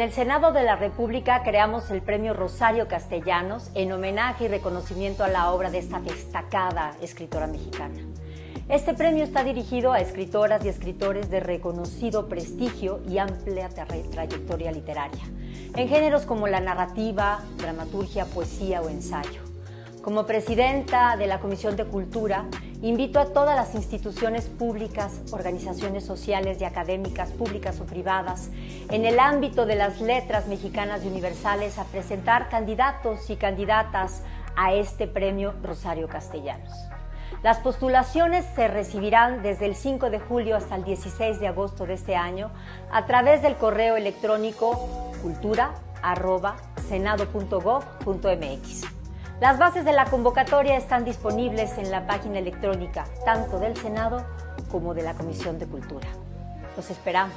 el Senado de la República creamos el Premio Rosario Castellanos en homenaje y reconocimiento a la obra de esta destacada escritora mexicana. Este premio está dirigido a escritoras y escritores de reconocido prestigio y amplia trayectoria literaria, en géneros como la narrativa, dramaturgia, poesía o ensayo. Como presidenta de la Comisión de Cultura, invito a todas las instituciones públicas, organizaciones sociales y académicas públicas o privadas en el ámbito de las letras mexicanas y universales a presentar candidatos y candidatas a este premio Rosario Castellanos. Las postulaciones se recibirán desde el 5 de julio hasta el 16 de agosto de este año a través del correo electrónico cultura.senado.gov.mx. Las bases de la convocatoria están disponibles en la página electrónica tanto del Senado como de la Comisión de Cultura. Los esperamos.